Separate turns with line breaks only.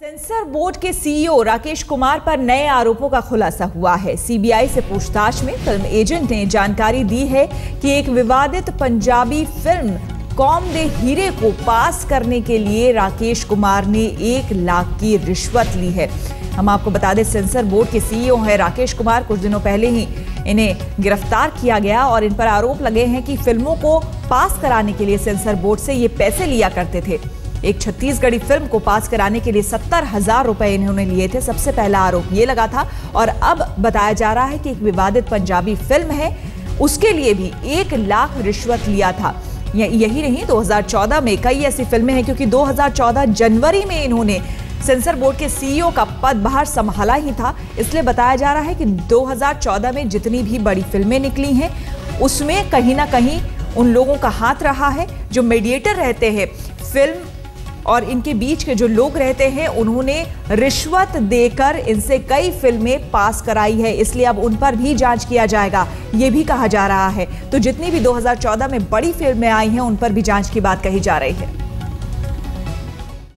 Sensor board के CEO Rakesh Kumar पर नए आरोपों का खुलासा हुआ है। सीबीआई से पूछताछ में फ़िल्म एजेंट ने जानकारी दी है कि एक विवादित पंजाबी फ़िल्म कौम दे हीरे को पास करने के लिए राकेश कुमार ने एक लाख की रिश्वत ली है। हम आपको बता दें, सेंसर बोर्ड के सीईओ हैं राकेश कुमार। कुछ दिनों पहले ही इन्हें गिरफ़्तार किया गया और इन पर आरोप लगे हैं कि फ़िल्मों को पास कराने के लिए सेंसर बोर्ड से ये पैसे लिया करते थे। एक छत्तीसगढ़ी फ़िल्म को पास कराने के लिए सत्तर हज़ार रुपए इन्होंने लिए थे, सबसे पहला आरोप ये लगा था। और अब बताया जा रहा है कि एक विवादित पंजाबी फ़िल्म है, उसके लिए भी एक लाख रिश्वत लिया था। यही नहीं 2014 में कई ऐसी फ़िल्में हैं, क्योंकि 2014 जनवरी में इन्होंने सेंसर बोर्ड के सीईओ का पद बाहर संभाला ही था। इसलिए बताया जा रहा है कि 2014 में जितनी भी बड़ी फ़िल्में निकली हैं, उसमें कहीं ना कहीं उन लोगों का हाथ रहा है जो मीडिएटर रहते हैं। फ़िल्म और इनके बीच के जो लोग रहते हैं, उन्होंने रिश्वत देकर इनसे कई फ़िल्में पास कराई है। इसलिए अब उन पर भी जाँच किया जाएगा। ये भी कहा जा रहा है। तो जितनी भी 2014 में बड़ी फ़िल्में आई हैं, उन पर भी जाँच की बात कही जा रही है।